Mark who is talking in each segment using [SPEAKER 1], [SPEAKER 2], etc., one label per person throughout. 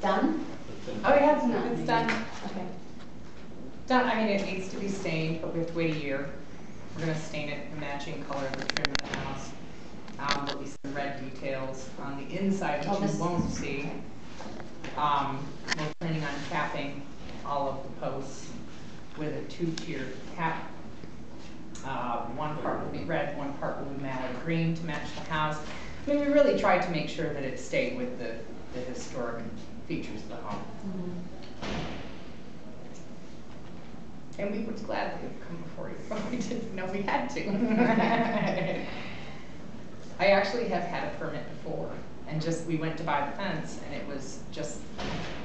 [SPEAKER 1] done?
[SPEAKER 2] Oh, yeah, it's,
[SPEAKER 1] No.
[SPEAKER 2] it's done.
[SPEAKER 1] Okay.
[SPEAKER 2] Done, I mean, it needs to be stained, but we have to wait a year. We're gonna stain it the matching color of the trim of the house. Um, there'll be some red details on the inside,
[SPEAKER 1] Oh,
[SPEAKER 2] which
[SPEAKER 1] this-
[SPEAKER 2] you won't see. Um, we're planning on capping all of the posts with a two-tier cap. Uh, one part will be red, one part will be mallard green to match the house. I mean, we really tried to make sure that it stayed with the, the historic features of the home. And we would gladly have come before you, but we didn't know we had to. I actually have had a permit before, and just, we went to buy the fence, and it was just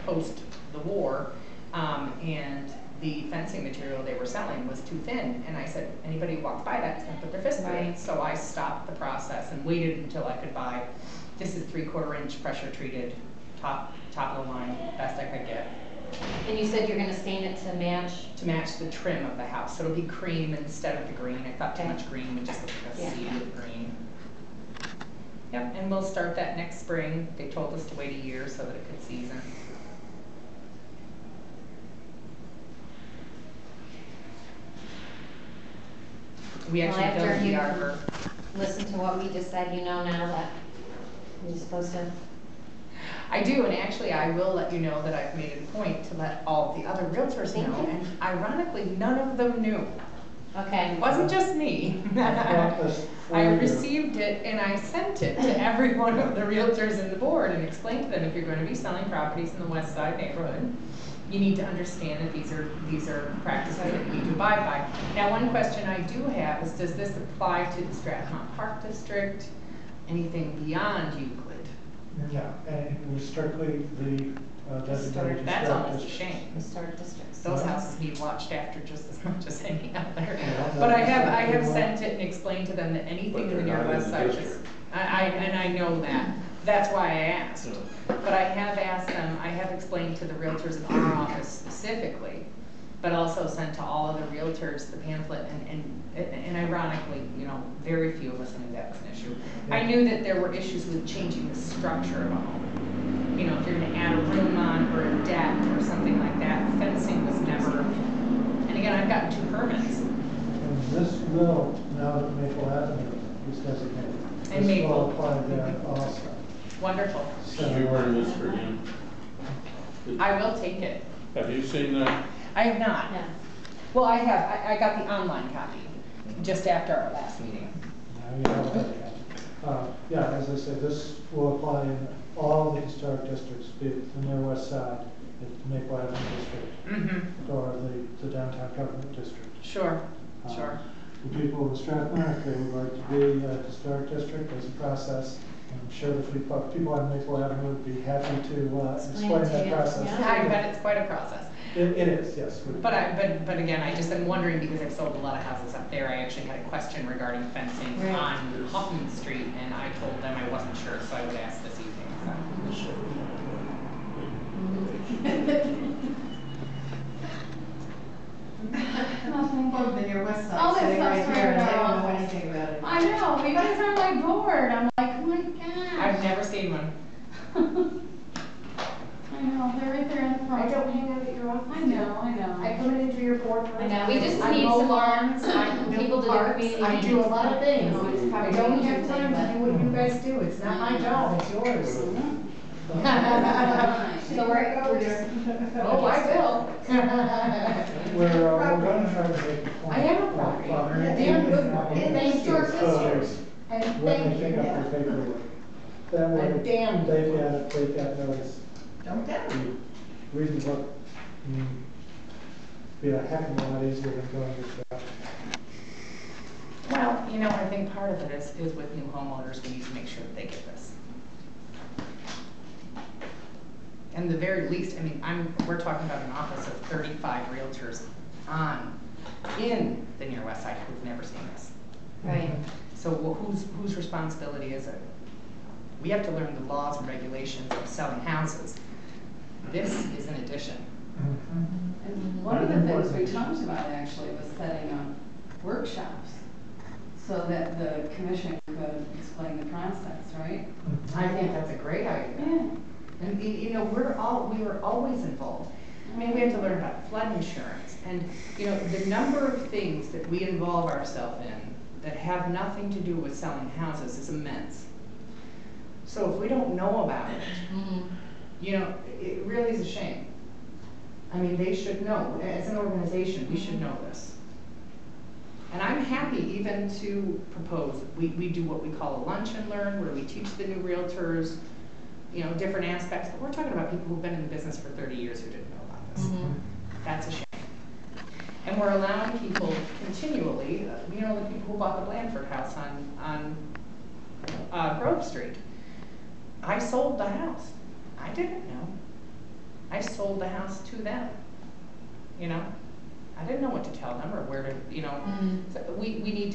[SPEAKER 2] post the war. Um, and the fencing material they were selling was too thin, and I said, anybody who walks by that's gonna put their fist through it. So I stopped the process and waited until I could buy, this is three-quarter inch pressure treated, top, top of the line, best I could get
[SPEAKER 1] And you said you're gonna stain it to match?
[SPEAKER 2] to match the trim of the house. So it'll be cream instead of the green. I thought too
[SPEAKER 1] Okay.
[SPEAKER 2] much green would just look like a
[SPEAKER 1] Yeah.
[SPEAKER 2] sea of green. Yep, and we'll start that next spring. They told us to wait a year so that it could season. We
[SPEAKER 1] Well,
[SPEAKER 2] actually
[SPEAKER 1] after
[SPEAKER 2] built the
[SPEAKER 1] you-
[SPEAKER 2] arbor.
[SPEAKER 1] Listen to what we just said, you know now that you're supposed to,
[SPEAKER 2] I do, and actually, I will let you know that I've made it a point to let all the other realtors
[SPEAKER 1] Thank
[SPEAKER 2] know.
[SPEAKER 1] you.
[SPEAKER 2] And ironically, none of them knew.
[SPEAKER 1] okay.
[SPEAKER 2] It wasn't just me.
[SPEAKER 3] got this for
[SPEAKER 2] I received it and I sent it to every one of the realtors in the board and explained to them, if you're gonna be selling properties in the west side neighborhood, you need to understand that these are, these are practices that you need to abide by. Now, one question I do have is, does this apply to the Strathmont Park District? Anything beyond Euclid?
[SPEAKER 3] Yeah, and it was strictly the uh, designated
[SPEAKER 2] That's
[SPEAKER 3] historic
[SPEAKER 2] almost a
[SPEAKER 3] district.
[SPEAKER 2] shame.
[SPEAKER 1] Historic districts.
[SPEAKER 2] Those houses need watched after just as much as any other.
[SPEAKER 3] Yeah,
[SPEAKER 2] But I have, I have sent it and explained to them that anything
[SPEAKER 4] But
[SPEAKER 2] in the
[SPEAKER 4] they're
[SPEAKER 2] near
[SPEAKER 4] not in
[SPEAKER 2] west
[SPEAKER 4] the
[SPEAKER 2] side is,
[SPEAKER 4] district.
[SPEAKER 2] I, I, and I know that. That's why I asked. But I have asked them, I have explained to the realtors in our office specifically, but also sent to all of the realtors the pamphlet, and, and, and ironically, you know, very few of us knew that was an issue. I knew that there were issues with changing the structure of a home. You know, if you're gonna add a room on or a deck or something like that, fencing was never, and again, I've gotten two permits.
[SPEAKER 3] And this will, now that Maple Avenue is designated.
[SPEAKER 2] And
[SPEAKER 3] This will
[SPEAKER 2] Maple.
[SPEAKER 3] apply there also.
[SPEAKER 2] Wonderful.
[SPEAKER 3] So-
[SPEAKER 4] Should we warn this for you?
[SPEAKER 2] I will take it.
[SPEAKER 4] Have you seen that?
[SPEAKER 2] I have not.
[SPEAKER 1] Yeah.
[SPEAKER 2] Well, I have, I, I got the online copy, just after our last meeting.
[SPEAKER 3] Now you have that. Uh, Yeah, as I said, this will apply in all the historic districts, be it the near west side, the Maple Avenue district,
[SPEAKER 2] Mm-hmm,
[SPEAKER 3] or the, the downtown government district.
[SPEAKER 2] sure,
[SPEAKER 3] Uh,
[SPEAKER 2] sure.
[SPEAKER 3] The people of Strathmont, if they would like to be a historic district, there's a process. I'm sure the people people on Maple Avenue would be happy to uh,
[SPEAKER 1] Explain
[SPEAKER 3] explain
[SPEAKER 1] it to
[SPEAKER 3] that
[SPEAKER 1] you,
[SPEAKER 3] process.
[SPEAKER 1] yeah.
[SPEAKER 2] I bet it's quite a process.
[SPEAKER 3] It, it is, yes.
[SPEAKER 2] But I, but, but again, I just am wondering, because I've sold a lot of houses up there, I actually had a question regarding fencing
[SPEAKER 1] Right.
[SPEAKER 2] on Hoffman Street, and I told them I wasn't sure, so I would ask this evening, so.
[SPEAKER 5] Nothing but the near west
[SPEAKER 6] All
[SPEAKER 5] side,
[SPEAKER 6] that
[SPEAKER 5] sitting right
[SPEAKER 6] stuff's
[SPEAKER 5] here, and
[SPEAKER 6] right
[SPEAKER 5] they don't
[SPEAKER 6] off.
[SPEAKER 5] know anything about it.
[SPEAKER 6] I know, you guys are like bored, I'm like, oh my god.
[SPEAKER 2] I've
[SPEAKER 6] gosh.
[SPEAKER 2] never seen one.
[SPEAKER 6] I know, they're right there in the front.
[SPEAKER 7] I don't hang out at your office.
[SPEAKER 6] I know, I know.
[SPEAKER 7] I come in into your board.
[SPEAKER 1] I know, we just
[SPEAKER 7] I
[SPEAKER 1] need some more
[SPEAKER 7] lawns, I do
[SPEAKER 1] people to do
[SPEAKER 7] parks,
[SPEAKER 1] community
[SPEAKER 7] I do a lot of things.
[SPEAKER 5] No, it's
[SPEAKER 7] I
[SPEAKER 5] probably
[SPEAKER 7] don't
[SPEAKER 5] you
[SPEAKER 7] have time to do what you guys do, it's not my job, it's yours.
[SPEAKER 1] So we're, we're just,
[SPEAKER 7] Oh, I will.
[SPEAKER 3] We're, uh, we're gonna try to make a point.
[SPEAKER 7] I have a
[SPEAKER 3] of,
[SPEAKER 7] property, a damn good one,
[SPEAKER 3] when
[SPEAKER 7] and
[SPEAKER 3] they
[SPEAKER 7] thank you.
[SPEAKER 3] close,
[SPEAKER 7] And
[SPEAKER 3] When
[SPEAKER 7] thank you.
[SPEAKER 3] pick up their paperwork. That way,
[SPEAKER 7] A damn
[SPEAKER 3] they've got, they've got notice.
[SPEAKER 7] Don't tell me.
[SPEAKER 3] You Read the book, mm, be a heck of a lot easier than going to.
[SPEAKER 2] Well, you know, I think part of it is, is with new homeowners, we need to make sure that they get this. And the very least, I mean, I'm, we're talking about an office of thirty-five realtors on, in the near west side who've never seen this.
[SPEAKER 1] right,
[SPEAKER 2] So wh- whose, whose responsibility is it? We have to learn the laws and regulations of selling houses. This is an addition. Mm-hmm.
[SPEAKER 5] And one of the things we talked about actually was setting up workshops so that the commission could explain the process, right? Mm-hmm.
[SPEAKER 2] I think that's a great idea.
[SPEAKER 5] Yeah.
[SPEAKER 2] And, you know, we're all, we were always involved. I mean, we had to learn about flood insurance and, you know, the number of things that we involve ourselves in that have nothing to do with selling houses is immense. So if we don't know about it, mm-hmm. You know, it really is a shame. I mean, they should know, as an organization, we should know this. And I'm happy even to propose, we, we do what we call a lunch and learn, where we teach the new realtors, you know, different aspects, but we're talking about people who've been in the business for thirty years who didn't know about this. That's a shame. And we're allowing people continually, you know, the people who bought the Blandford house on, on, uh, Grove Street. I sold the house. I didn't know. I sold the house to them, you know? I didn't know what to tell them or where to, you know, mm. so we, we need to